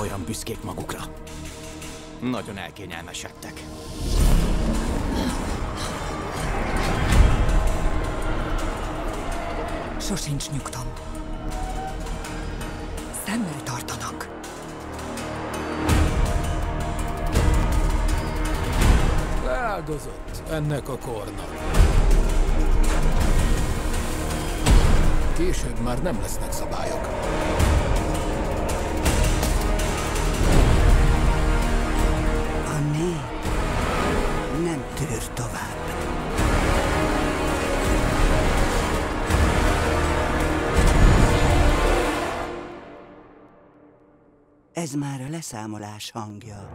túlságosan büszkék magukra. Nagyon elkényelmesedtek. Sosincs nyugtom. Szemmel tartanak. Leáldozott ennek a kornak. Később már nem lesznek szabályok. Tovább. Ez már a leszámolás hangja.